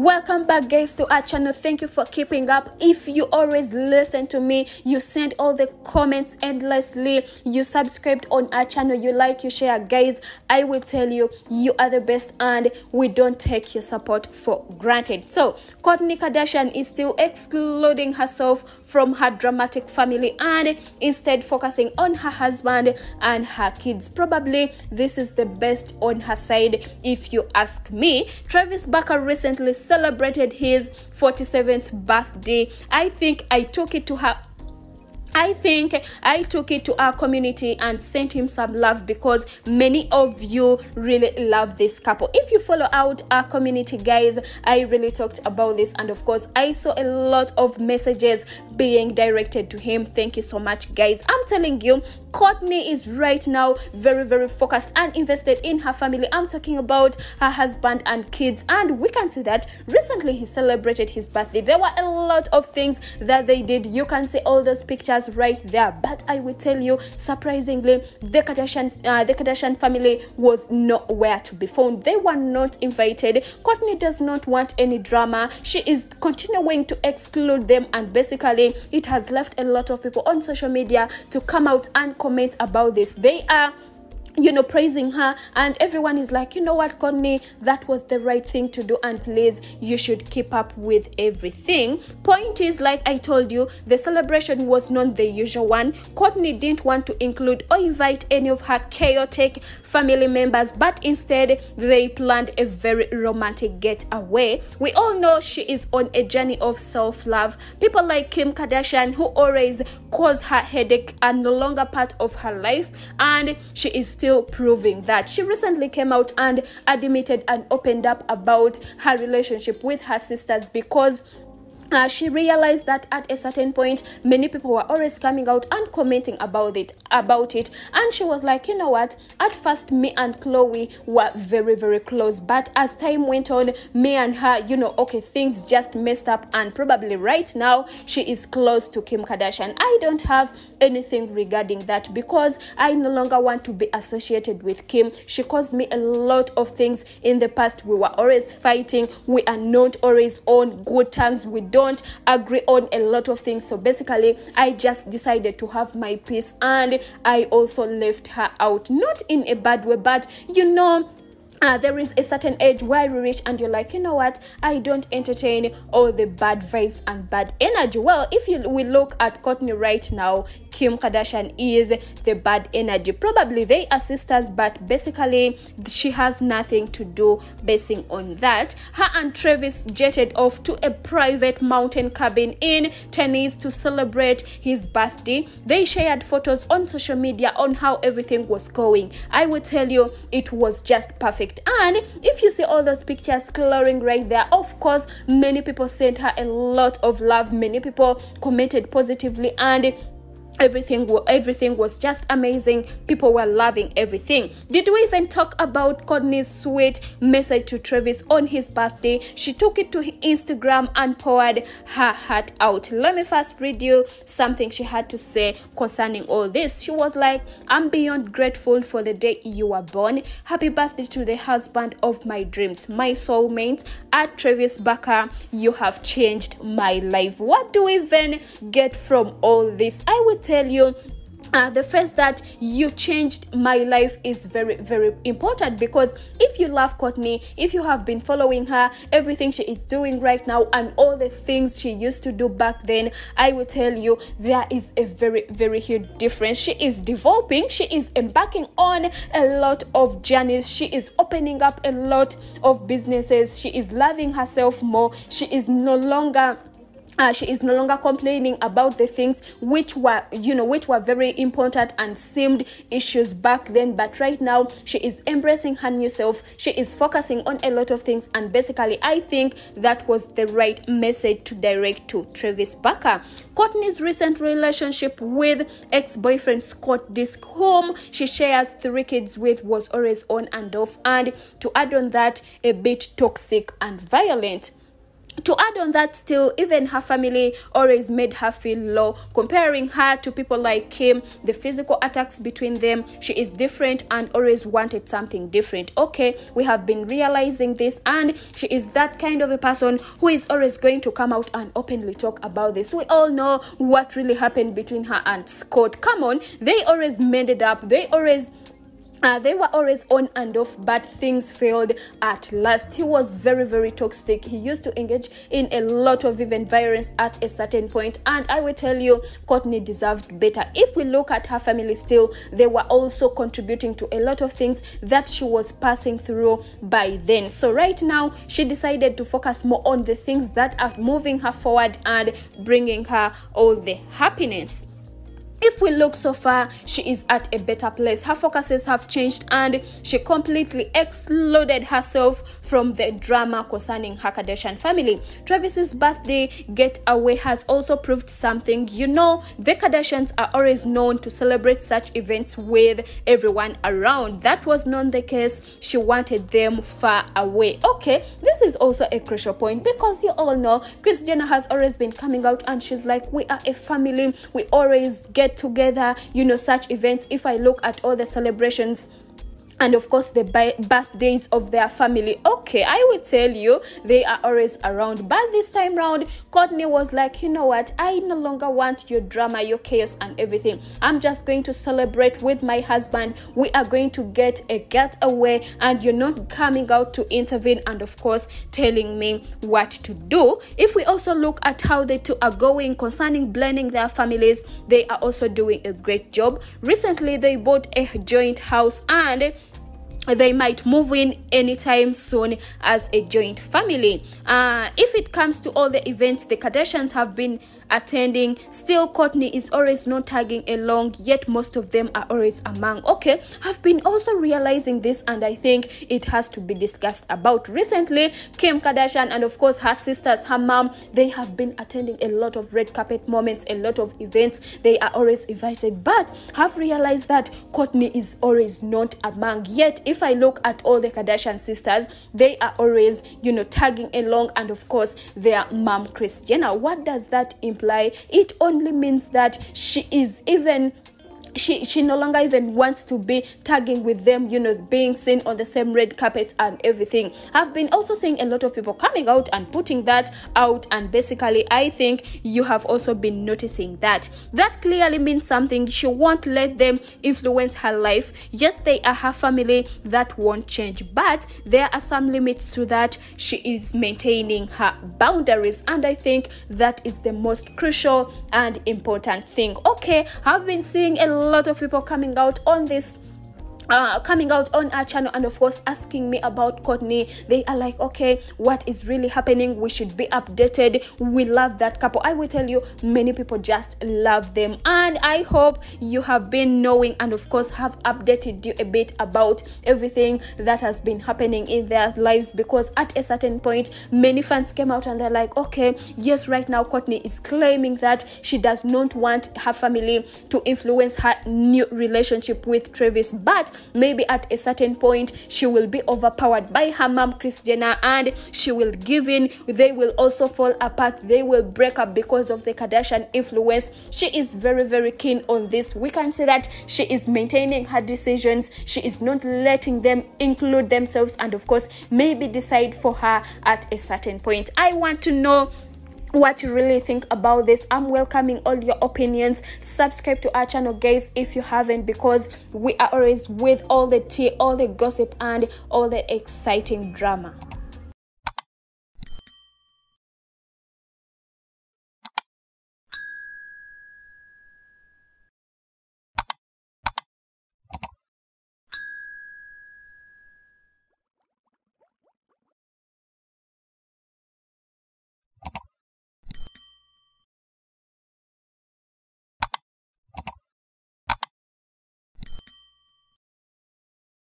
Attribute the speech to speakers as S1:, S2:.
S1: welcome back guys to our channel. Thank you for keeping up. If you always listen to me you send all the comments endlessly. You subscribed on our channel. You like you share. Guys i will tell you you are the best and we don't take your support for granted. So Kourtney Kardashian is still excluding herself from her dramatic family and instead focusing on her husband and her kids. Probably this is the best on her side if you ask me. Travis barker recently celebrated his 47th birthday. I think I took it to her I think I took it to our community and sent him some love because many of you really love this couple. If you follow out our community, guys, I really talked about this, and of course, I saw a lot of messages being directed to him. Thank you so much, guys. I'm telling you, Kourtney is right now very, very focused and invested in her family. I'm talking about her husband and kids, and we can see that recently he celebrated his birthday. There were a lot of things that they did. You can see all those pictures right there. But I will tell you, surprisingly, the Kardashian, uh, the Kardashian family was nowhere to be found. They were not invited. Kourtney does not want any drama. She is continuing to exclude them, and basically, it has left a lot of people on social media to come out and comment about this. They are you know, praising her, and everyone is like, you know what, Kourtney, that was the right thing to do, and please, you should keep up with everything. Point is, like I told you, the celebration was not the usual one. Kourtney didn't want to include or invite any of her chaotic family members, but instead, they planned a very romantic getaway. We all know she is on a journey of self love. People like Kim Kardashian, who always cause her headache, are no longer part of her life, and she is still proving that. She recently came out and admitted and opened up about her relationship with her sisters because uh, she realized that at a certain point many people were always coming out and commenting about it about it. And she was like you know what? At first me and Khloe were very very close. But as time went on me and her you know okay things just messed up. And probably right now she is close to kim kardashian. I don't have anything regarding that because i no longer want to be associated with kim. She caused me a lot of things in the past. We were always fighting. We are not always on good terms. We don't don't agree on a lot of things. So basically, I just decided to have my peace and I also left her out. Not in a bad way, but you know, uh, there is a certain age where you reach and you're like, you know what, I don't entertain all the bad vibes and bad energy. Well, if you we look at Kourtney right now, Kim Kardashian is the bad energy. Probably they are sisters, but basically she has nothing to do basing on that. Her and Travis jetted off to a private mountain cabin in Tennessee to celebrate his birthday. They shared photos on social media on how everything was going. I will tell you, it was just perfect perfect. And if you see all those pictures coloring right there, of course, many people sent her a lot of love. Many people commented positively and everything everything was just amazing. People were loving everything. Did we even talk about Kourtney's sweet message to Travis on his birthday? She took it to Instagram and poured her heart out. Let me first read you something she had to say concerning all this. She was like I'm beyond grateful for the day you were born. Happy birthday to the husband of my dreams. My soulmate at Travis Barker you have changed my life. What do we even get from all this? I would tell you uh, the first that you changed my life is very very important because if you love Kourtney if you have been following her, everything she is doing right now, and all the things she used to do back then, I will tell you there is a very very huge difference. She is developing, she is embarking on a lot of journeys, she is opening up a lot of businesses, she is loving herself more, she is no longer uh, she is no longer complaining about the things which were you know which were very important and seemed issues back then. But right now she is embracing her new self. She is focusing on a lot of things. And basically i think that was the right message to direct to travis barker. Kourtney's recent relationship with ex-boyfriend Scott Disick, whom she shares three kids with, was always on and off, and to add on that, a bit toxic and violent to add on that still even her family always made her feel low. Comparing her to people like kim the physical attacks between them she is different and always wanted something different. Okay we have been realizing this and she is that kind of a person who is always going to come out and openly talk about this. We all know what really happened between her and scott. Come on they always mended up. They always uh, they were always on and off, but things failed at last. He was very, very toxic. He used to engage in a lot of even violence at a certain point, and I will tell you, Kourtney deserved better. If we look at her family, still, they were also contributing to a lot of things that she was passing through by then. So, right now, she decided to focus more on the things that are moving her forward and bringing her all the happiness if we look so far, she is at a better place. Her focuses have changed and she completely exploded herself from the drama concerning her Kardashian family. Travis's birthday getaway has also proved something. You know, the Kardashians are always known to celebrate such events with everyone around. That was not the case. She wanted them far away. Okay, this is also a crucial point because you all know Kris Jenner has always been coming out and she's like, We are a family. We always get get together, you know, such events. If I look at all the celebrations and of course the birthdays of their family. Okay i will tell you they are always around. But this time round Kourtney was like you know what? I no longer want your drama your chaos and everything. I'm just going to celebrate with my husband. We are going to get a getaway and you're not coming out to intervene and of course telling me what to do. If we also look at how the two are going concerning blending their families they are also doing a great job. Recently they bought a joint house and they might move in anytime soon as a joint family. Uh, if it comes to all the events the Kardashians have been attending. Still, Kourtney is always not tagging along, yet most of them are always among. Okay, I've been also realizing this, and I think it has to be discussed about. Recently, Kim Kardashian and of course her sisters, her mom, they have been attending a lot of red carpet moments, a lot of events. They are always invited, but have realized that Kourtney is always not among. Yet, if I look at all the Kardashian sisters, they are always, you know, tagging along, and of course, their mom, Kris Jenner. What does that imply it only means that she is even she she no longer even wants to be tagging with them you know being seen on the same red carpet and everything. I've been also seeing a lot of people coming out and putting that out and basically i think you have also been noticing that. That clearly means something. She won't let them influence her life. Yes they are her family. That won't change. But there are some limits to that. She is maintaining her boundaries and i think that is the most crucial and important thing. Okay i've been seeing a lot of people coming out on this uh, coming out on our channel and of course asking me about Kourtney. They are like, okay, what is really happening? We should be updated. We love that couple. I will tell you, many people just love them, and I hope you have been knowing and of course have updated you a bit about everything that has been happening in their lives because at a certain point, many fans came out and they're like, okay, yes, right now Kourtney is claiming that she does not want her family to influence her new relationship with Travis, but maybe at a certain point she will be overpowered by her mom Kris Jenner and she will give in. They will also fall apart. They will break up because of the Kardashian influence. She is very very keen on this. We can say that she is maintaining her decisions. She is not letting them include themselves and of course maybe decide for her at a certain point. I want to know what you really think about this. I'm welcoming all your opinions. Subscribe to our channel guys if you haven't because we are always with all the tea all the gossip and all the exciting drama